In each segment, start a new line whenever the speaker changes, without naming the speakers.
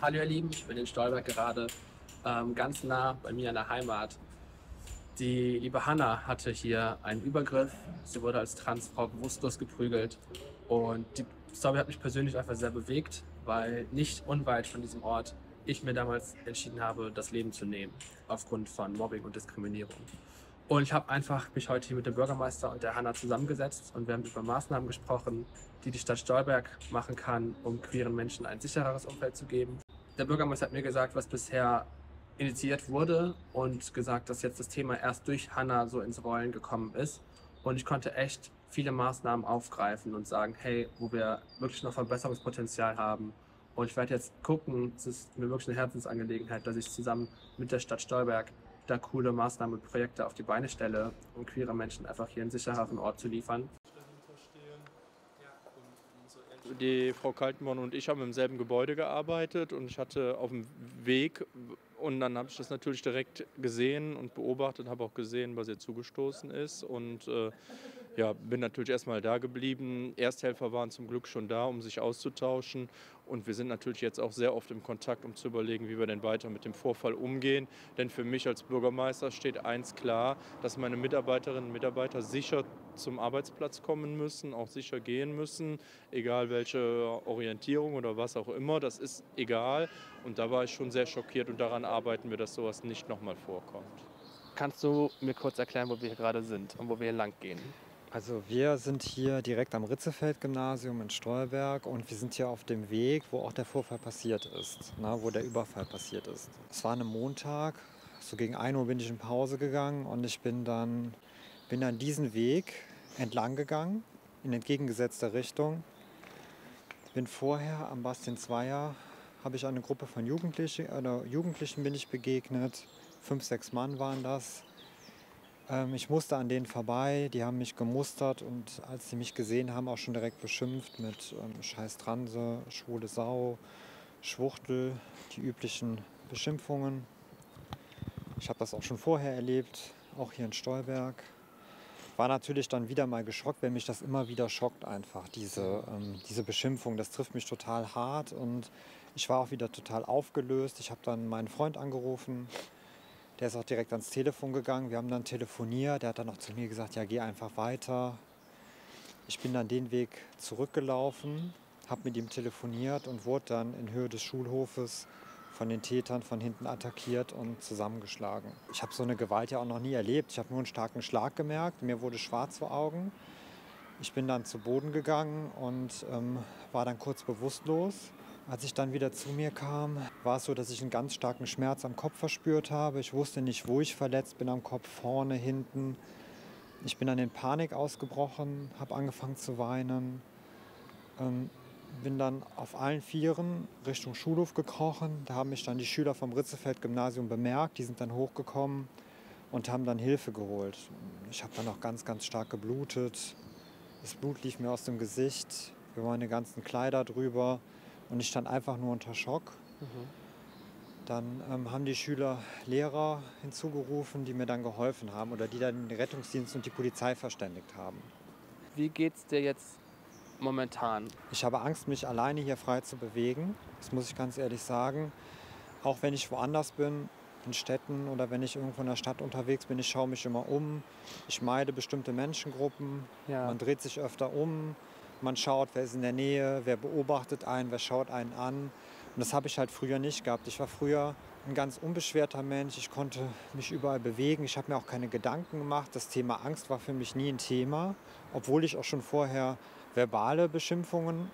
Hallo ihr Lieben, ich bin in Stolberg gerade ähm, ganz nah bei mir in der Heimat. Die liebe Hanna hatte hier einen Übergriff. Sie wurde als Transfrau bewusstlos geprügelt. Und die Story hat mich persönlich einfach sehr bewegt, weil nicht unweit von diesem Ort ich mir damals entschieden habe, das Leben zu nehmen, aufgrund von Mobbing und Diskriminierung. Und ich habe einfach mich heute hier mit dem Bürgermeister und der Hanna zusammengesetzt und wir haben über Maßnahmen gesprochen, die die Stadt Stolberg machen kann, um queeren Menschen ein sichereres Umfeld zu geben. Der Bürgermeister hat mir gesagt, was bisher initiiert wurde und gesagt, dass jetzt das Thema erst durch Hanna so ins Rollen gekommen ist. Und ich konnte echt viele Maßnahmen aufgreifen und sagen, hey, wo wir wirklich noch Verbesserungspotenzial haben. Und ich werde jetzt gucken, es ist mir wirklich eine Herzensangelegenheit, dass ich zusammen mit der Stadt Stolberg da coole Maßnahmen und Projekte auf die Beine stelle, um queere Menschen einfach hier einen sicheren Ort zu liefern.
Die Frau Kaltenborn und ich haben im selben Gebäude gearbeitet und ich hatte auf dem Weg und dann habe ich das natürlich direkt gesehen und beobachtet, habe auch gesehen, was ihr zugestoßen ist und äh, ja, bin natürlich erstmal da geblieben. Ersthelfer waren zum Glück schon da, um sich auszutauschen und wir sind natürlich jetzt auch sehr oft im Kontakt, um zu überlegen, wie wir denn weiter mit dem Vorfall umgehen. Denn für mich als Bürgermeister steht eins klar, dass meine Mitarbeiterinnen und Mitarbeiter sicher zum Arbeitsplatz kommen müssen, auch sicher gehen müssen, egal welche Orientierung oder was auch immer. Das ist egal und da war ich schon sehr schockiert und daran arbeiten wir, dass sowas nicht nochmal vorkommt.
Kannst du mir kurz erklären, wo wir hier gerade sind und wo wir hier lang gehen?
Also wir sind hier direkt am Ritzefeld-Gymnasium in Stolberg und wir sind hier auf dem Weg, wo auch der Vorfall passiert ist, na, wo der Überfall passiert ist. Es war ein Montag, so gegen 1 Uhr bin ich in Pause gegangen und ich bin dann, bin dann diesen Weg entlang gegangen, in entgegengesetzter Richtung. Bin vorher am Bastian Zweier habe ich eine Gruppe von Jugendlichen, oder Jugendlichen bin ich begegnet. Fünf, sechs Mann waren das. Ähm, ich musste an denen vorbei, die haben mich gemustert und als sie mich gesehen haben, auch schon direkt beschimpft mit ähm, Scheiß Transe, schwule Sau, Schwuchtel, die üblichen Beschimpfungen. Ich habe das auch schon vorher erlebt, auch hier in Stolberg. War natürlich dann wieder mal geschockt, wenn mich das immer wieder schockt einfach, diese, ähm, diese Beschimpfung. Das trifft mich total hart und ich war auch wieder total aufgelöst. Ich habe dann meinen Freund angerufen. Der ist auch direkt ans Telefon gegangen. Wir haben dann telefoniert. Der hat dann auch zu mir gesagt, ja, geh einfach weiter. Ich bin dann den Weg zurückgelaufen, habe mit ihm telefoniert und wurde dann in Höhe des Schulhofes von den Tätern von hinten attackiert und zusammengeschlagen. Ich habe so eine Gewalt ja auch noch nie erlebt. Ich habe nur einen starken Schlag gemerkt. Mir wurde schwarz vor Augen. Ich bin dann zu Boden gegangen und ähm, war dann kurz bewusstlos. Als ich dann wieder zu mir kam, war es so, dass ich einen ganz starken Schmerz am Kopf verspürt habe. Ich wusste nicht, wo ich verletzt bin, am Kopf, vorne, hinten. Ich bin dann in Panik ausgebrochen, habe angefangen zu weinen. Ähm, bin dann auf allen Vieren Richtung Schulhof gekrochen. Da haben mich dann die Schüler vom Ritzefeld-Gymnasium bemerkt. Die sind dann hochgekommen und haben dann Hilfe geholt. Ich habe dann auch ganz, ganz stark geblutet. Das Blut lief mir aus dem Gesicht. Waren die ganzen Kleider drüber. Und ich stand einfach nur unter Schock. Mhm. Dann ähm, haben die Schüler Lehrer hinzugerufen, die mir dann geholfen haben oder die dann den Rettungsdienst und die Polizei verständigt haben.
Wie geht's dir jetzt momentan?
Ich habe Angst, mich alleine hier frei zu bewegen. Das muss ich ganz ehrlich sagen. Auch wenn ich woanders bin, in Städten oder wenn ich irgendwo in der Stadt unterwegs bin, ich schaue mich immer um. Ich meide bestimmte Menschengruppen. Ja. Man dreht sich öfter um. Man schaut, wer ist in der Nähe, wer beobachtet einen, wer schaut einen an. Und das habe ich halt früher nicht gehabt. Ich war früher ein ganz unbeschwerter Mensch. Ich konnte mich überall bewegen. Ich habe mir auch keine Gedanken gemacht. Das Thema Angst war für mich nie ein Thema, obwohl ich auch schon vorher verbale Beschimpfungen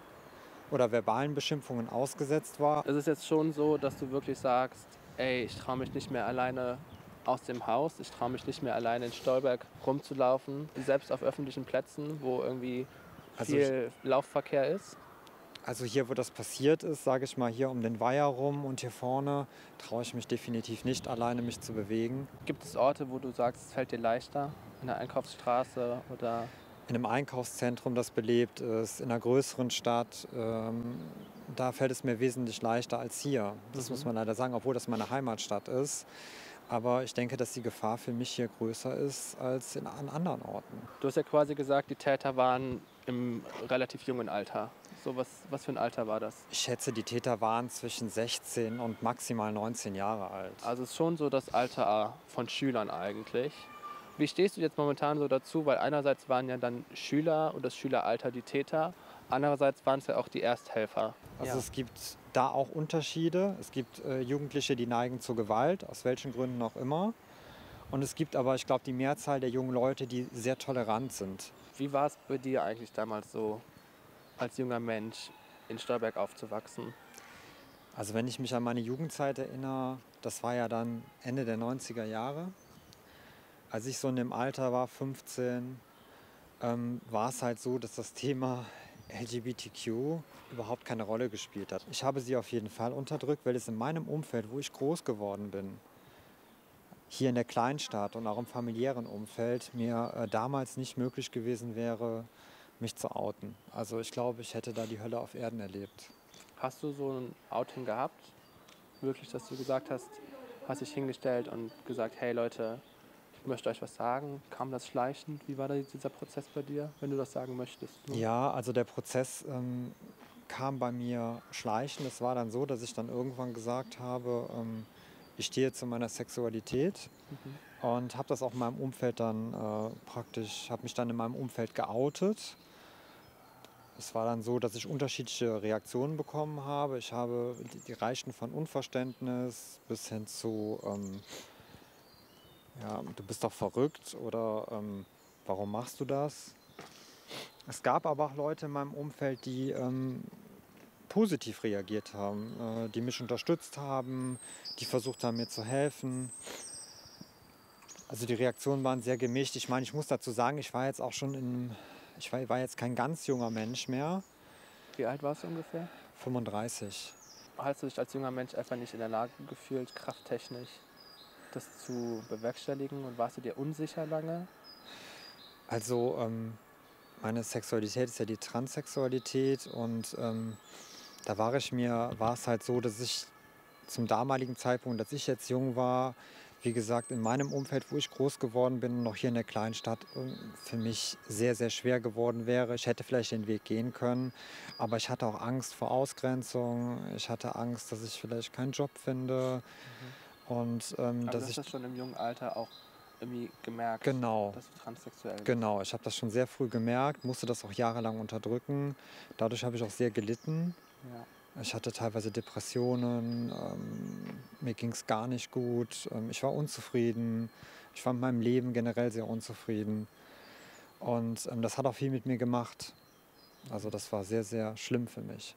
oder verbalen Beschimpfungen ausgesetzt war.
Es ist jetzt schon so, dass du wirklich sagst, ey, ich traue mich nicht mehr alleine aus dem Haus, ich traue mich nicht mehr alleine in Stolberg rumzulaufen, selbst auf öffentlichen Plätzen, wo irgendwie also viel ich, Laufverkehr ist?
Also hier, wo das passiert ist, sage ich mal, hier um den Weiher rum und hier vorne, traue ich mich definitiv nicht, alleine mich zu bewegen.
Gibt es Orte, wo du sagst, es fällt dir leichter? In der Einkaufsstraße oder?
In einem Einkaufszentrum, das belebt ist, in einer größeren Stadt, ähm, da fällt es mir wesentlich leichter als hier. Das mhm. muss man leider sagen, obwohl das meine Heimatstadt ist. Aber ich denke, dass die Gefahr für mich hier größer ist als in, an anderen Orten.
Du hast ja quasi gesagt, die Täter waren im relativ jungen Alter. So was, was für ein Alter war das?
Ich schätze, die Täter waren zwischen 16 und maximal 19 Jahre alt.
Also es ist schon so das Alter von Schülern eigentlich. Wie stehst du jetzt momentan so dazu? Weil einerseits waren ja dann Schüler und das Schüleralter die Täter, andererseits waren es ja auch die Ersthelfer.
Also
Ja.
es gibt da auch Unterschiede. Es gibt äh, Jugendliche, die neigen zur Gewalt, aus welchen Gründen auch immer. Und es gibt aber, ich glaube, die Mehrzahl der jungen Leute, die sehr tolerant sind.
Wie war es bei dir eigentlich damals so, als junger Mensch in Stolberg aufzuwachsen?
Also wenn ich mich an meine Jugendzeit erinnere, das war ja dann Ende der 90er Jahre. Als ich so in dem Alter war, 15, ähm, war es halt so, dass das Thema LGBTQ überhaupt keine Rolle gespielt hat. Ich habe sie auf jeden Fall unterdrückt, weil es in meinem Umfeld, wo ich groß geworden bin, hier in der Kleinstadt und auch im familiären Umfeld, mir äh, damals nicht möglich gewesen wäre, mich zu outen. Also ich glaube, ich hätte da die Hölle auf Erden erlebt.
Hast du so ein Outing gehabt? Wirklich, dass du gesagt hast, hast dich hingestellt und gesagt, hey Leute, ich möchte euch was sagen. Kam das schleichend? Wie war da dieser Prozess bei dir, wenn du das sagen möchtest?
Ja, also der Prozess ähm, kam bei mir schleichend. Es war dann so, dass ich dann irgendwann gesagt habe, ähm, ich stehe zu meiner Sexualität
Mhm.
und habe das auch in meinem Umfeld dann äh, praktisch, habe mich dann in meinem Umfeld geoutet. Es war dann so, dass ich unterschiedliche Reaktionen bekommen habe. Ich habe die, die reichten von Unverständnis bis hin zu, ähm, ja, du bist doch verrückt oder ähm, warum machst du das? Es gab aber auch Leute in meinem Umfeld, die ähm, positiv reagiert haben, äh, die mich unterstützt haben, die versucht haben, mir zu helfen. Also die Reaktionen waren sehr gemischt. Ich meine, ich muss dazu sagen, ich war jetzt auch schon in, ich war, war jetzt kein ganz junger Mensch mehr,
Wie alt warst du ungefähr?
35.
Hast du dich als junger Mensch einfach nicht in der Lage gefühlt, krafttechnisch das zu bewerkstelligen und warst du dir unsicher lange?
Also ähm, meine Sexualität ist ja die Transsexualität und ähm, da war ich mir, war es halt so, dass ich zum damaligen Zeitpunkt, als ich jetzt jung war, wie gesagt, in meinem Umfeld, wo ich groß geworden bin, noch hier in der Kleinstadt, ähm, für mich sehr, sehr schwer geworden wäre. Ich hätte vielleicht den Weg gehen können, aber ich hatte auch Angst vor Ausgrenzung. Ich hatte Angst, dass ich vielleicht keinen Job finde und ähm, dass
hast
ich
das schon im jungen Alter auch irgendwie gemerkt,
genau
dass du transsexuell bist?
Genau, ich habe das schon sehr früh gemerkt, musste das auch jahrelang unterdrücken. Dadurch habe ich auch sehr gelitten.
Ja.
Ich hatte teilweise Depressionen, ähm, mir ging es gar nicht gut, ähm, ich war unzufrieden, ich war mit meinem Leben generell sehr unzufrieden. Und ähm, das hat auch viel mit mir gemacht. Also das war sehr, sehr schlimm für mich.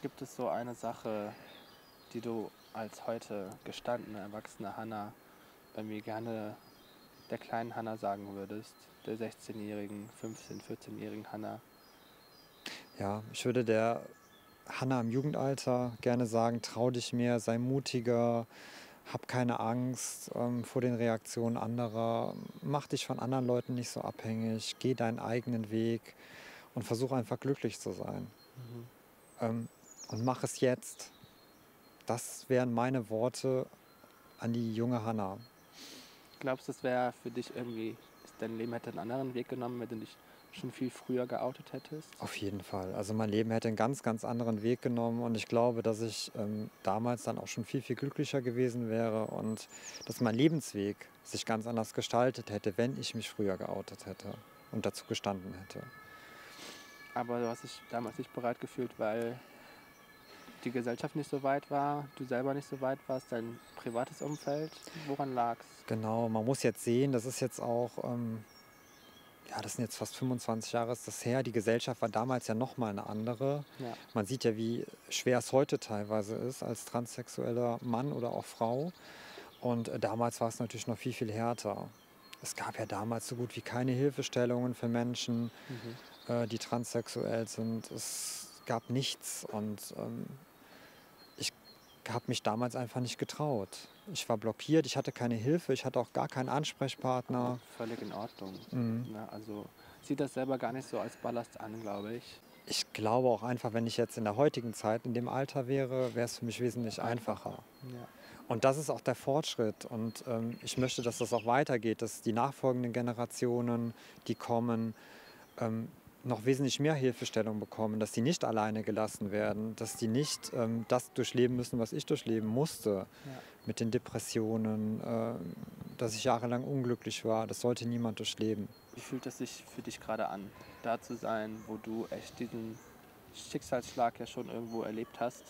Gibt es so eine Sache, die du als heute gestandene, erwachsene Hanna bei mir gerne der kleinen Hanna sagen würdest? Der 16-jährigen, 15-, 14-jährigen Hanna?
Ja, ich würde der Hanna im Jugendalter gerne sagen, trau dich mehr, sei mutiger, hab keine Angst ähm, vor den Reaktionen anderer, mach dich von anderen Leuten nicht so abhängig, geh deinen eigenen Weg und versuch einfach glücklich zu sein. Ähm, und mach es jetzt. Das wären meine Worte an die junge Hanna.
Glaubst du, es wäre für dich irgendwie, dein Leben hätte einen anderen Weg genommen, wenn du dich schon viel früher geoutet hättest?
Auf jeden Fall. Also mein Leben hätte einen ganz, ganz anderen Weg genommen und ich glaube, dass ich ähm, damals dann auch schon viel, viel glücklicher gewesen wäre und dass mein Lebensweg sich ganz anders gestaltet hätte, wenn ich mich früher geoutet hätte und dazu gestanden hätte.
Aber du hast dich damals nicht bereit gefühlt, weil die Gesellschaft nicht so weit war, du selber nicht so weit warst, dein privates Umfeld. Woran lag's?
Genau, man muss jetzt sehen, das ist jetzt auch, ähm, ja, das sind jetzt fast 25 Jahre ist das her. Die Gesellschaft war damals ja nochmal eine andere.
Ja.
Man sieht ja, wie schwer es heute teilweise ist als transsexueller Mann oder auch Frau. Und äh, damals war es natürlich noch viel, viel härter. Es gab ja damals so gut wie keine Hilfestellungen für Menschen,
Mhm.
äh, die transsexuell sind. Es gab nichts und ähm, ich habe mich damals einfach nicht getraut. Ich war blockiert, ich hatte keine Hilfe, ich hatte auch gar keinen Ansprechpartner.
Völlig in Ordnung.
Mhm.
Ja, also sieht das selber gar nicht so als Ballast an, glaube ich.
Ich glaube auch einfach, wenn ich jetzt in der heutigen Zeit in dem Alter wäre, wäre es für mich wesentlich einfacher.
Ja.
Und das ist auch der Fortschritt. Und ähm, ich möchte, dass das auch weitergeht, dass die nachfolgenden Generationen, die kommen, ähm, noch wesentlich mehr Hilfestellung bekommen, dass die nicht alleine gelassen werden, dass die nicht ähm, das durchleben müssen, was ich durchleben musste ja. mit den Depressionen, äh, dass ich jahrelang unglücklich war. Das sollte niemand durchleben.
Wie fühlt es sich für dich gerade an, da zu sein, wo du echt diesen Schicksalsschlag ja schon irgendwo erlebt hast?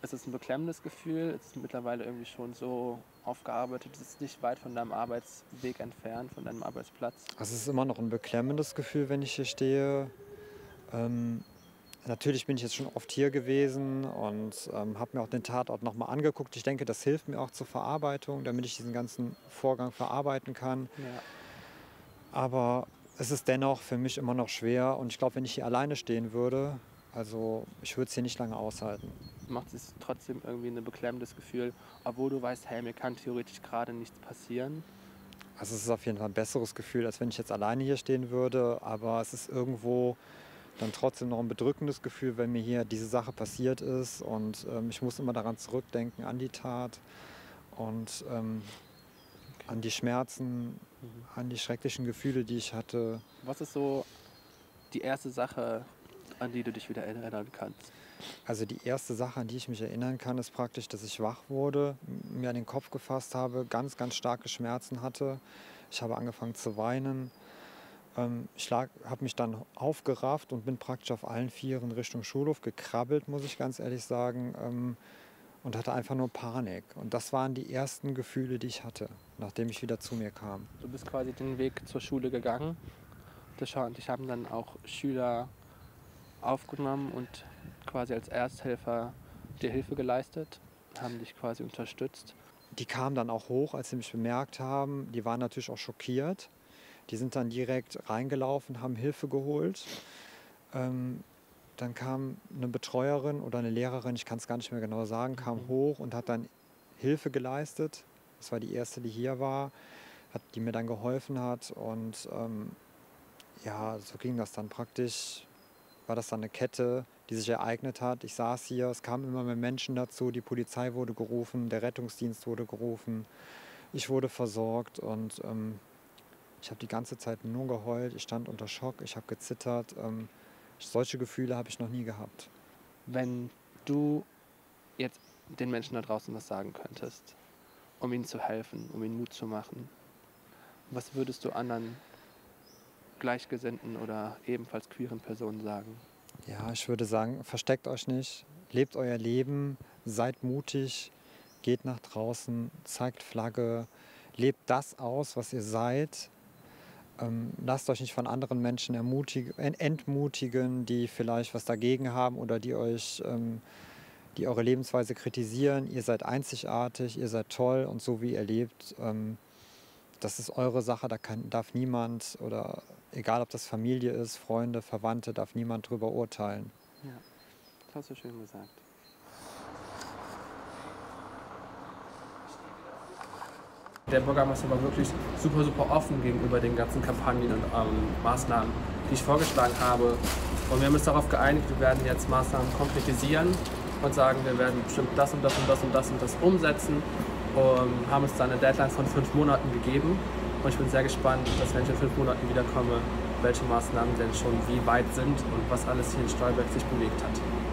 Ist es ein beklemmendes Gefühl? Ist es mittlerweile irgendwie schon so aufgearbeitet? Ist es nicht weit von deinem Arbeitsweg entfernt, von deinem Arbeitsplatz?
Also es ist immer noch ein beklemmendes Gefühl, wenn ich hier stehe. Ähm, natürlich bin ich jetzt schon oft hier gewesen und ähm, habe mir auch den Tatort nochmal angeguckt. Ich denke, das hilft mir auch zur Verarbeitung, damit ich diesen ganzen Vorgang verarbeiten kann. Ja. Aber es ist dennoch für mich immer noch schwer und ich glaube, wenn ich hier alleine stehen würde, also ich würde es hier nicht lange aushalten.
Macht es trotzdem irgendwie ein beklemmendes Gefühl, obwohl du weißt, hey, mir kann theoretisch gerade nichts passieren?
Also es ist auf jeden Fall ein besseres Gefühl, als wenn ich jetzt alleine hier stehen würde, aber es ist irgendwo dann trotzdem noch ein bedrückendes Gefühl, wenn mir hier diese Sache passiert ist und ähm, ich muss immer daran zurückdenken, an die Tat und ähm, okay. an die Schmerzen, mhm. an die schrecklichen Gefühle, die ich hatte.
Was ist so die erste Sache, an die du dich wieder erinnern kannst?
Also die erste Sache, an die ich mich erinnern kann, ist praktisch, dass ich wach wurde, mir an den Kopf gefasst habe, ganz, ganz starke Schmerzen hatte. Ich habe angefangen zu weinen. Ähm, ich habe mich dann aufgerafft und bin praktisch auf allen Vieren Richtung Schulhof gekrabbelt, muss ich ganz ehrlich sagen, ähm, und hatte einfach nur Panik. Und das waren die ersten Gefühle, die ich hatte, nachdem ich wieder zu mir kam.
Du bist quasi den Weg zur Schule gegangen. Dich haben dann auch Schüler aufgenommen und quasi als Ersthelfer dir Hilfe geleistet, haben dich quasi unterstützt.
Die kamen dann auch hoch, als sie mich bemerkt haben. Die waren natürlich auch schockiert. Die sind dann direkt reingelaufen, haben Hilfe geholt. Ähm, dann kam eine Betreuerin oder eine Lehrerin, ich kann es gar nicht mehr genau sagen, kam mhm. hoch und hat dann Hilfe geleistet. Das war die erste, die hier war, hat, die mir dann geholfen hat. Und ähm, ja, so ging das dann praktisch war das dann eine Kette, die sich ereignet hat. Ich saß hier, es kamen immer mehr Menschen dazu, die Polizei wurde gerufen, der Rettungsdienst wurde gerufen, ich wurde versorgt und ähm, ich habe die ganze Zeit nur geheult, ich stand unter Schock, ich habe gezittert. Ähm, solche Gefühle habe ich noch nie gehabt.
Wenn du jetzt den Menschen da draußen was sagen könntest, um ihnen zu helfen, um ihnen Mut zu machen, was würdest du anderen Gleichgesinnten oder ebenfalls queeren Personen sagen?
Ja, ich würde sagen, versteckt euch nicht, lebt euer Leben, seid mutig, geht nach draußen, zeigt Flagge, lebt das aus, was ihr seid. Ähm, lasst euch nicht von anderen Menschen entmutigen, die vielleicht was dagegen haben oder die euch, ähm, die eure Lebensweise kritisieren. Ihr seid einzigartig, ihr seid toll und so wie ihr lebt, ähm, das ist eure Sache, da kann, darf niemand oder egal ob das Familie ist, Freunde, Verwandte, darf niemand drüber urteilen.
Ja, das hast du schön gesagt. Der Bürgermeister war wirklich super, super offen gegenüber den ganzen Kampagnen und ähm, Maßnahmen, die ich vorgeschlagen habe. Und wir haben uns darauf geeinigt, wir werden jetzt Maßnahmen konkretisieren und sagen, wir werden bestimmt das und das und das und das und das umsetzen und haben uns dann eine Deadline von fünf Monaten gegeben. Und ich bin sehr gespannt, dass wenn ich in fünf Monaten wiederkomme, welche Maßnahmen denn schon wie weit sind und was alles hier in Stolberg sich bewegt hat.